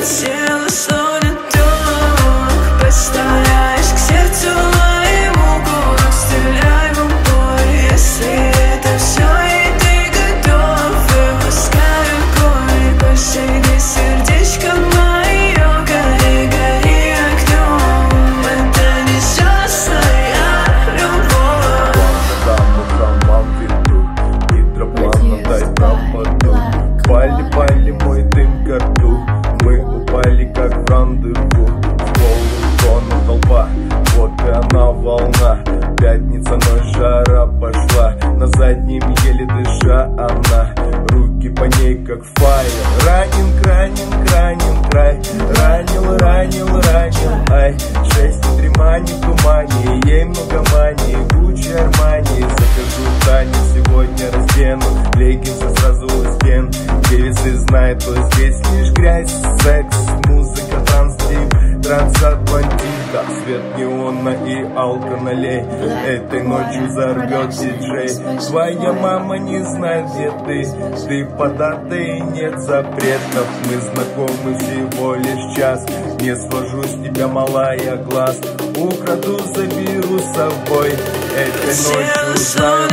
tell the sun. В рандеву В полутону толпа Вот и она волна Пятница, но жара пошла На заднем еле дыша она Руки по ней как фаер Ранен, ранен, ранен край Ранил, ранил, ранил Ай, шесть утри мани в тумане Ей много мани, Гуччи, Армани Закажу танец, сегодня раздену Леггинсы сразу у стен Девицы знают, что здесь лишь грязь Секс, Трансатлантика, свет неона и алкоголей Этой ночью зарвет диджей. Твоя мама не знает, где ты. Ты податой нет запретов. Мы знакомы всего лишь час. Не свожу с тебя, малая, глаз. Украду, заберу с собой. Этой ночью знаю